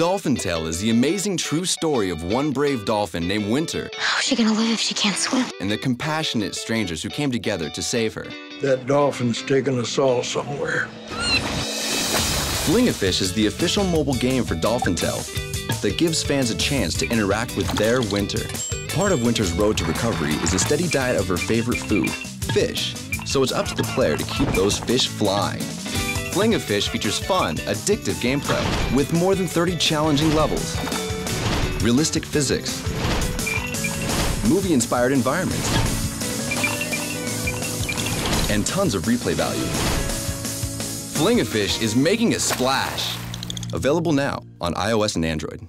Dolphin Tale is the amazing true story of one brave dolphin named Winter How's she gonna live if she can't swim? and the compassionate strangers who came together to save her. That dolphin's taking us all somewhere. Fling-A-Fish is the official mobile game for Dolphin Tale that gives fans a chance to interact with their Winter. Part of Winter's road to recovery is a steady diet of her favorite food, fish, so it's up to the player to keep those fish flying. Fling-A-Fish features fun, addictive gameplay with more than 30 challenging levels, realistic physics, movie-inspired environments, and tons of replay value. Fling-A-Fish is making a splash. Available now on iOS and Android.